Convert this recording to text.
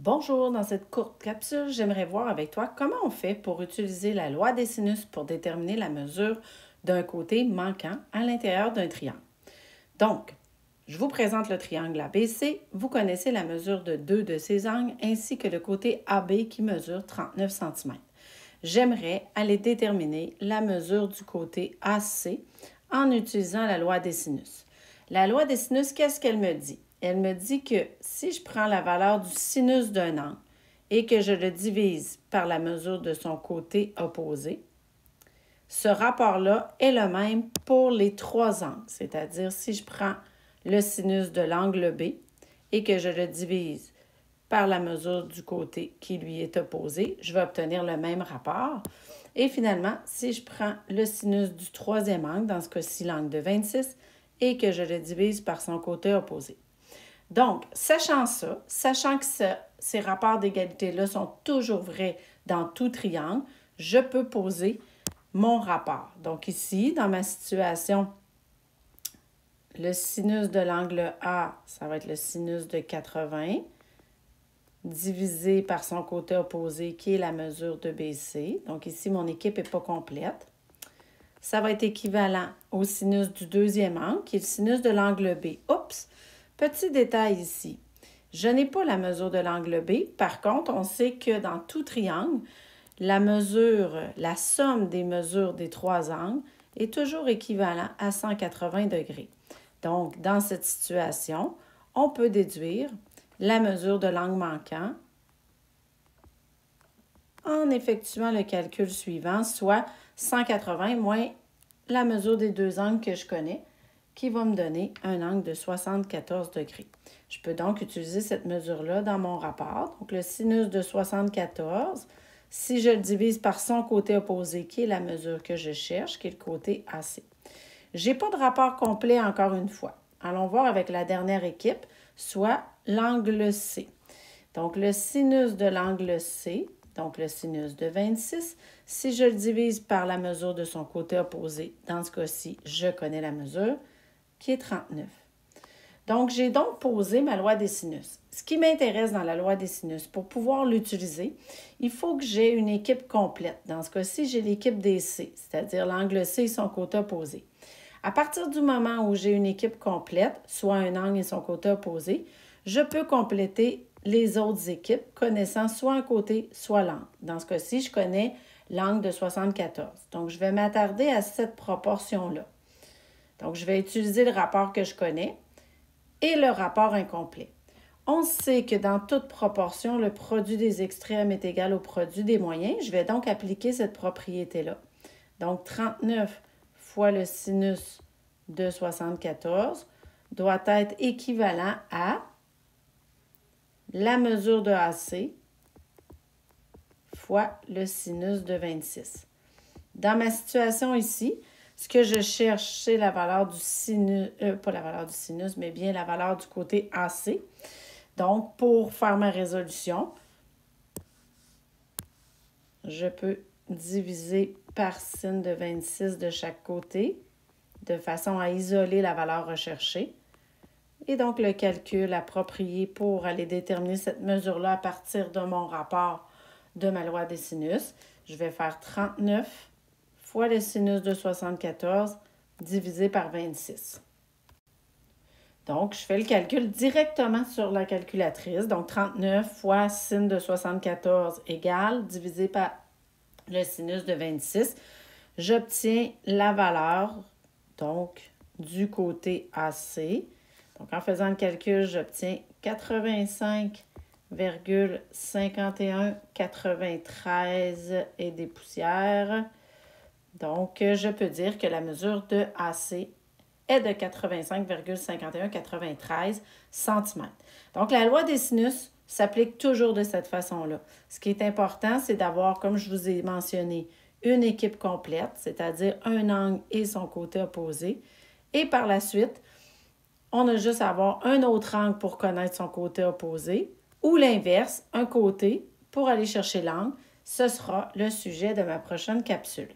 Bonjour, dans cette courte capsule, j'aimerais voir avec toi comment on fait pour utiliser la loi des sinus pour déterminer la mesure d'un côté manquant à l'intérieur d'un triangle. Donc, je vous présente le triangle ABC. Vous connaissez la mesure de deux de ces angles ainsi que le côté AB qui mesure 39 cm. J'aimerais aller déterminer la mesure du côté AC en utilisant la loi des sinus. La loi des sinus, qu'est-ce qu'elle me dit? Elle me dit que si je prends la valeur du sinus d'un angle et que je le divise par la mesure de son côté opposé, ce rapport-là est le même pour les trois angles. C'est-à-dire, si je prends le sinus de l'angle B et que je le divise par la mesure du côté qui lui est opposé, je vais obtenir le même rapport. Et finalement, si je prends le sinus du troisième angle, dans ce cas-ci l'angle de 26, et que je le divise par son côté opposé, donc, sachant ça, sachant que ces rapports d'égalité-là sont toujours vrais dans tout triangle, je peux poser mon rapport. Donc ici, dans ma situation, le sinus de l'angle A, ça va être le sinus de 80 divisé par son côté opposé qui est la mesure de BC. Donc ici, mon équipe n'est pas complète. Ça va être équivalent au sinus du deuxième angle qui est le sinus de l'angle B. Oups! Petit détail ici. Je n'ai pas la mesure de l'angle B. Par contre, on sait que dans tout triangle, la mesure, la somme des mesures des trois angles est toujours équivalent à 180 degrés. Donc, dans cette situation, on peut déduire la mesure de l'angle manquant en effectuant le calcul suivant, soit 180 moins la mesure des deux angles que je connais, qui va me donner un angle de 74 degrés. Je peux donc utiliser cette mesure-là dans mon rapport. Donc, le sinus de 74, si je le divise par son côté opposé, qui est la mesure que je cherche, qui est le côté AC. Je n'ai pas de rapport complet encore une fois. Allons voir avec la dernière équipe, soit l'angle C. Donc, le sinus de l'angle C, donc le sinus de 26, si je le divise par la mesure de son côté opposé, dans ce cas-ci, je connais la mesure, qui est 39. Donc, j'ai donc posé ma loi des sinus. Ce qui m'intéresse dans la loi des sinus, pour pouvoir l'utiliser, il faut que j'ai une équipe complète. Dans ce cas-ci, j'ai l'équipe des C, c'est-à-dire l'angle C et son côté opposé. À partir du moment où j'ai une équipe complète, soit un angle et son côté opposé, je peux compléter les autres équipes connaissant soit un côté, soit l'angle. Dans ce cas-ci, je connais l'angle de 74. Donc, je vais m'attarder à cette proportion-là. Donc, je vais utiliser le rapport que je connais et le rapport incomplet. On sait que dans toute proportion, le produit des extrêmes est égal au produit des moyens. Je vais donc appliquer cette propriété-là. Donc, 39 fois le sinus de 74 doit être équivalent à la mesure de AC fois le sinus de 26. Dans ma situation ici, ce que je cherche, c'est la valeur du sinus, euh, pas la valeur du sinus, mais bien la valeur du côté AC. Donc, pour faire ma résolution, je peux diviser par sin de 26 de chaque côté de façon à isoler la valeur recherchée. Et donc, le calcul approprié pour aller déterminer cette mesure-là à partir de mon rapport de ma loi des sinus. Je vais faire 39 fois le sinus de 74 divisé par 26. Donc, je fais le calcul directement sur la calculatrice. Donc, 39 fois sin de 74 égale divisé par le sinus de 26. J'obtiens la valeur, donc, du côté AC. Donc, en faisant le calcul, j'obtiens 85,5193 et des poussières donc, euh, je peux dire que la mesure de AC est de 85,5193 cm. Donc, la loi des sinus s'applique toujours de cette façon-là. Ce qui est important, c'est d'avoir, comme je vous ai mentionné, une équipe complète, c'est-à-dire un angle et son côté opposé. Et par la suite, on a juste à avoir un autre angle pour connaître son côté opposé ou l'inverse, un côté pour aller chercher l'angle. Ce sera le sujet de ma prochaine capsule.